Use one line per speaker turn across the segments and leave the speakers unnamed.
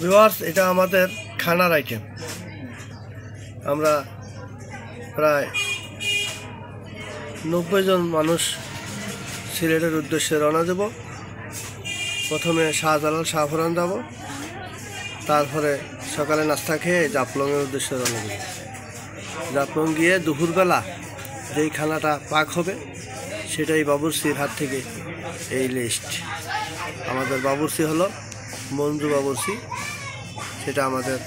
Viewers এটা আমাদের খানার আইটেম আমরা প্রায় নব্বই জন মানুষ সিলেটের উদ্দেশ্যে রওনা দেব। প্রথমে শাহজালাল শাহফরান যাব। তারপরে সকালে নাস্তা খেয়ে জাফলংয়ের উদ্দেশ্যে রওনা দেব। জাফলং গিয়ে দুপুরবেলা যেই খানাটা পাক হবে সেটাই বাবুরসির হাত থেকে এই লিস্ট আমাদের বাবুরসি হলো মঞ্জু বাবুরসি সেটা আমাদের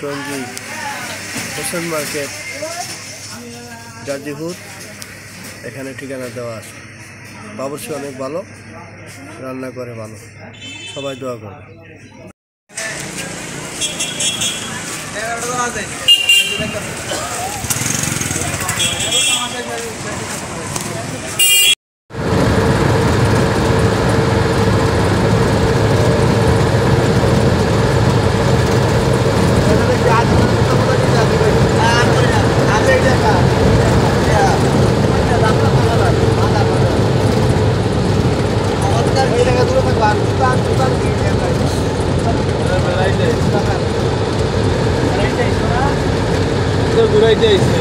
টঙ্গী হোসেন মার্কেট, গাজীপুর, এখানে ঠিকানা দেওয়া আছে। বাবুরসি অনেক ভালো, রান্না করে ভালো। সবাই দোয়া
ঘুরাইতে আইছে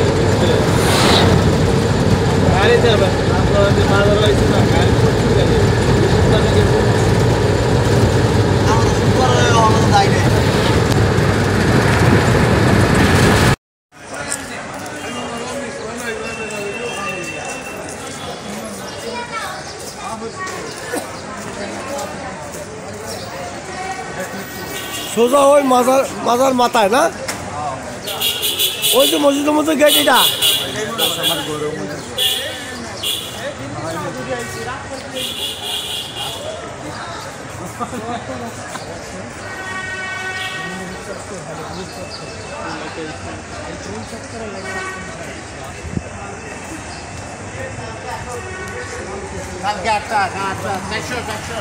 গাড়িতে আবার আপনারা যে মাদার লাইছে না গাড়ি প্রচুর গাড়ি
সোজা ওই মাজার মাজার মাথায় না ওই যে মসজিদের মধ্যে গেট এটা
কালকে আটটা আটটা চারশো চারশো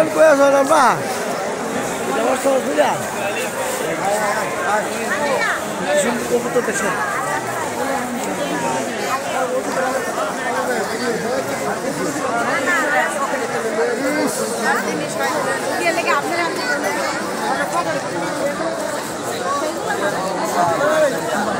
Não, não conheço a Barra. Eu gosto de filhado.
Aqui, junto com o motor fechado. Obrigada.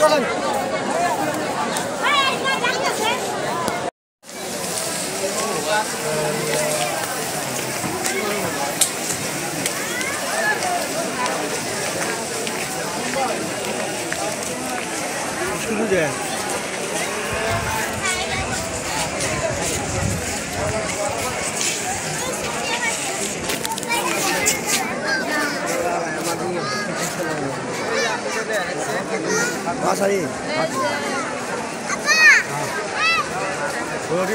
চলেন। শুরু যায়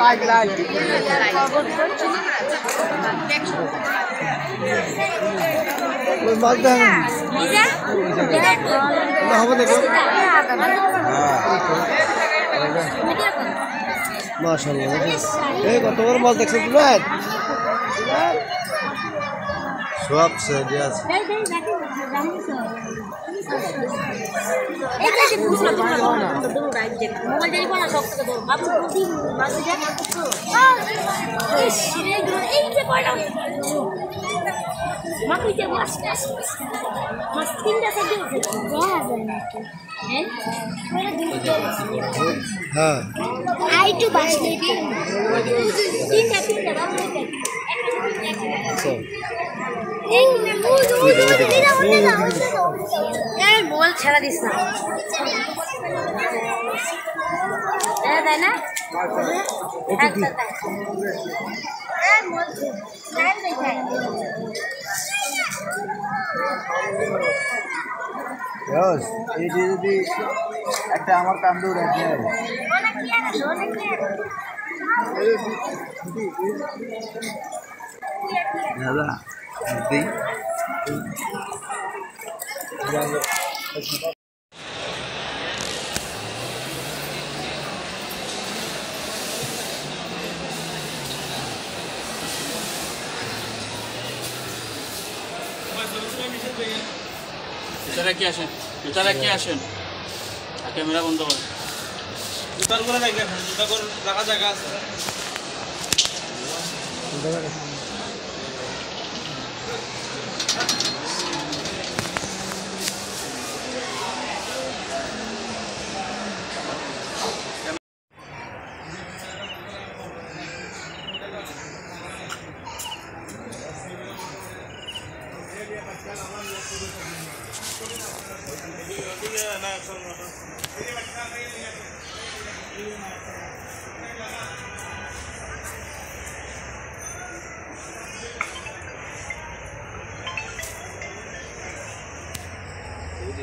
লাইক না হবে দেখো মাশাআল্লাহ এই কত বড় মাছ দেখছ তুমি সব সেদি আছে। হ্যাঁ?
আইটু বাসলে তিনটা তিনটা বাবু
আচ্ছা।
মোবাইল ছেড়া দিস না। তাই না?
যদি একটা আমার রাখে। দাদা দিই।
ভিতরে কি আসেন? ভিতরে কি আসেন? আর ক্যামেরা বন্ধ করেন।
জুতার করে রাখবেন জুতা করে রাখা জায়গা আছে।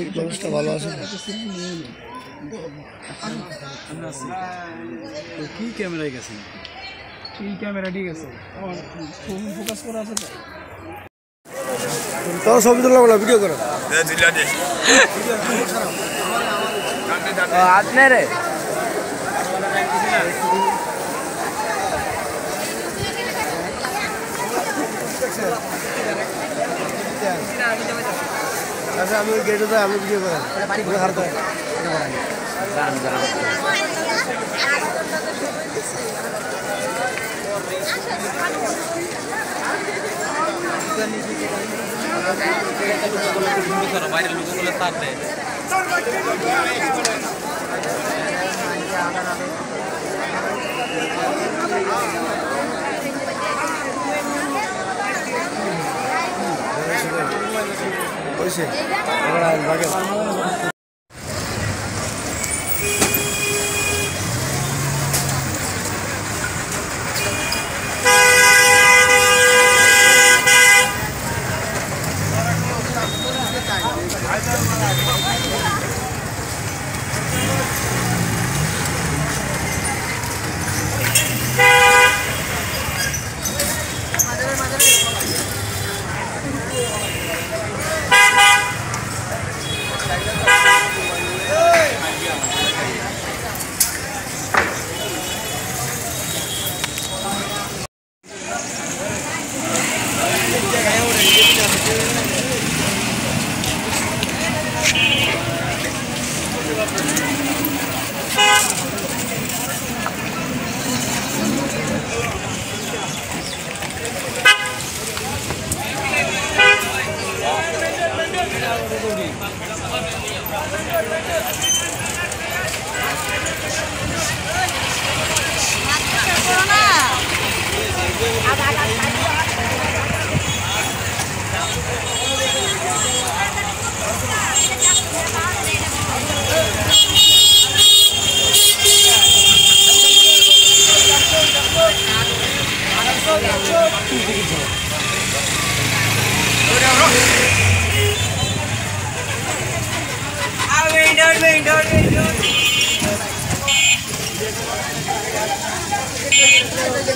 মানসিক মানুষটা ভালো আছে?
কি ক্যামেরায় গেছে এই ক্যামেরা ঠিক আছে। ফোন ফোকাস করা আছে তো?
তোর ছবি তুললাম না ভিডিও করো।
আপনারে
আচ্ছা আমি ওই গেটে যাই আমি ভিডিও করেন হার করেন
বাইরের লোকগুলো তার দেয়
美
味しい。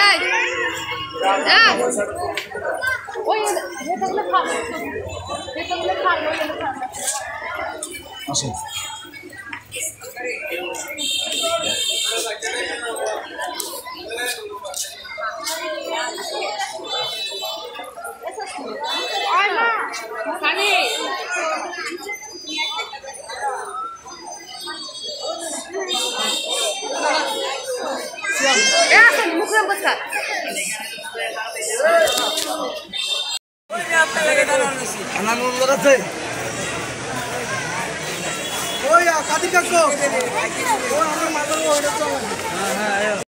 এই এই ওই ভেতরে খাও ভেতরে খাও
আসুন